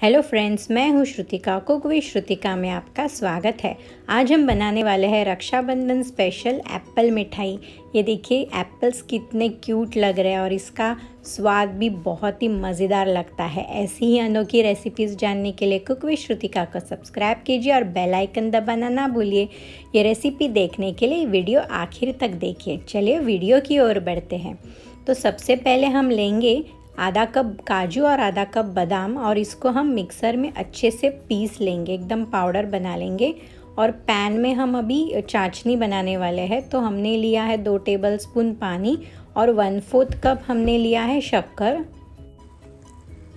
Hello friends मैं हूँ Shrutika cook with Shrutika में आपका स्वागत है। आज हम बनाने वाले हैं रक्षाबंधन स्पेशल एप्पल मिठाई। ये देखिए एप्पल्स कितने क्यूट लग रहे हैं और इसका स्वाद भी बहुत ही मज़ेदार लगता है। ऐसी ही अनोखी रेसिपीज़ जानने के लिए कुक विद श्रुतिका को सब्सक्राइब कीजिए और बेल आइकन दबाना ना भूलिए। ये रेसिपी देखने के लिए वीडियो आखिर तक देखिए। चलिए वीडियो की ओर बढ़ते हैं। तो सबसे पहले हम लेंगे आधा कप काजू और आधा कप बादाम और इसको हम मिक्सर में अच्छे से पीस लेंगे, एकदम पाउडर बना लेंगे। और पैन में हम अभी चाशनी बनाने वाले हैं तो हमने लिया है दो टेबल स्पून पानी और वन फोर्थ कप हमने लिया है शक्कर।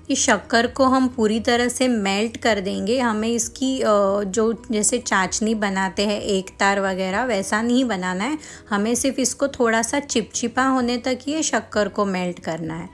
इस शक्कर को हम पूरी तरह से मेल्ट कर देंगे। हमें इसकी जो जैसे चाशनी बनाते हैं, एक तार वगैरह, वैसा नहीं बनाना है। हमें सिर्फ़ इसको थोड़ा सा चिपचिपा होने तक ये शक्कर को मेल्ट करना है।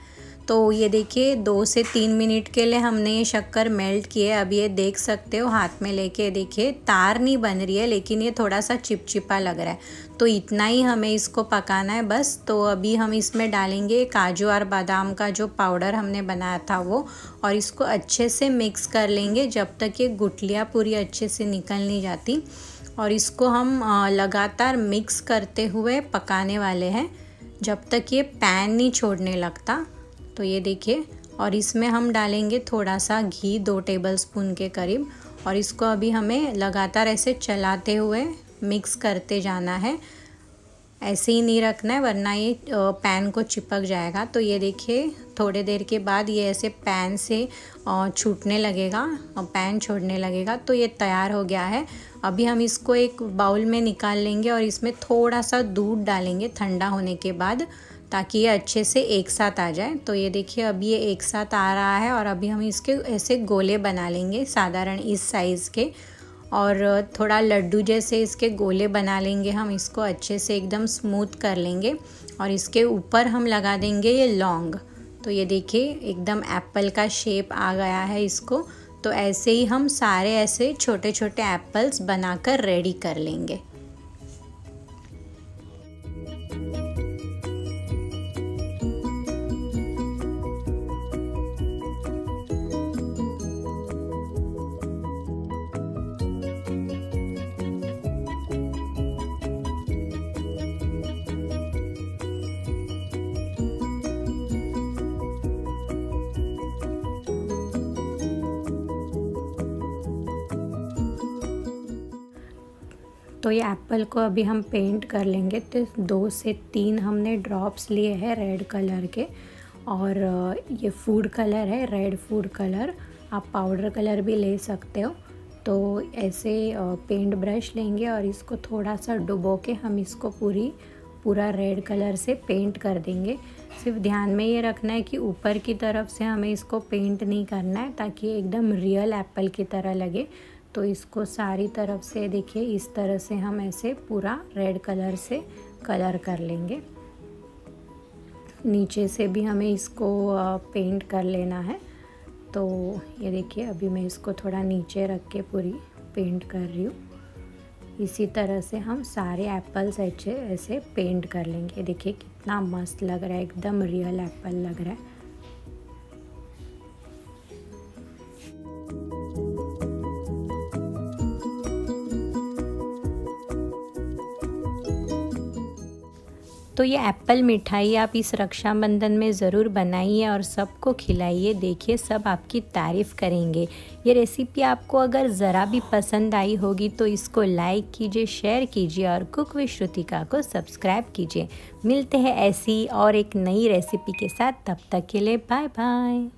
तो ये देखिए, दो से तीन मिनट के लिए हमने ये शक्कर मेल्ट किए। अब ये देख सकते हो हाथ में लेके। देखिए, तार नहीं बन रही है, लेकिन ये थोड़ा सा चिपचिपा लग रहा है। तो इतना ही हमें इसको पकाना है बस। तो अभी हम इसमें डालेंगे काजू और बादाम का जो पाउडर हमने बनाया था वो, और इसको अच्छे से मिक्स कर लेंगे जब तक ये गुटलियाँ पूरी अच्छे से निकल नहीं जाती। और इसको हम लगातार मिक्स करते हुए पकाने वाले हैं, जब तक ये पैन नहीं छोड़ने लगता। तो ये देखिए, और इसमें हम डालेंगे थोड़ा सा घी, दो टेबल स्पून के करीब, और इसको अभी हमें लगातार ऐसे चलाते हुए मिक्स करते जाना है। ऐसे ही नहीं रखना है, वरना ये पैन को चिपक जाएगा। तो ये देखिए, थोड़े देर के बाद ये ऐसे पैन से छूटने लगेगा और पैन छोड़ने लगेगा। तो ये तैयार हो गया है। अभी हम इसको एक बाउल में निकाल लेंगे और इसमें थोड़ा सा दूध डालेंगे ठंडा होने के बाद। ताकि ये अच्छे से एक साथ आ जाए। तो ये देखिए अभी ये एक साथ आ रहा है और अभी हम इसके, ऐसे गोले बना लेंगे साधारण इस साइज़ के और थोड़ा लड्डू जैसे इसके गोले बना लेंगे हम, इसको अच्छे से एकदम स्मूथ कर लेंगे और इसके ऊपर हम लगा देंगे ये लौंग। तो ये देखिए, एकदम एप्पल का शेप आ गया है इसको। तो ऐसे ही हम सारे ऐसे छोटे छोटे एप्पल्स बनाकर रेडी कर लेंगे। तो ये एप्पल को अभी हम पेंट कर लेंगे। तो दो से तीन हमने ड्रॉप्स लिए हैं रेड कलर के। और ये फ़ूड कलर है, रेड फ़ूड कलर। आप पाउडर कलर भी ले सकते हो। तो ऐसे पेंट ब्रश लेंगे और इसको थोड़ा सा डुबो के हम इसको पूरी, पूरा रेड कलर से पेंट कर देंगे। सिर्फ़ ध्यान में ये रखना है कि ऊपर की तरफ़ से हमें इसको पेंट नहीं करना है, ताकि एकदम रियल एप्पल की तरह लगे। तो इसको सारी तरफ़ से देखिए, इस तरह से हम ऐसे पूरा रेड कलर से कलर कर लेंगे। नीचे से भी हमें इसको पेंट कर लेना है। तो ये देखिए, अभी मैं इसको थोड़ा नीचे रख के पूरी पेंट कर रही हूँ। इसी तरह से हम सारे एप्पल्स ऐसे ऐसे पेंट कर लेंगे। देखिए कितना मस्त लग रहा है, एकदम रियल एप्पल लग रहा है। तो ये एप्पल मिठाई आप इस रक्षाबंधन में ज़रूर बनाइए और सबको खिलाइए, देखिए सब आपकी तारीफ़ करेंगे। ये रेसिपी आपको अगर ज़रा भी पसंद आई होगी तो इसको लाइक कीजिए शेयर कीजिए और कुक विद श्रुतिका को सब्सक्राइब कीजिए। मिलते हैं ऐसी और एक नई रेसिपी के साथ, तब तक के लिए बाय बाय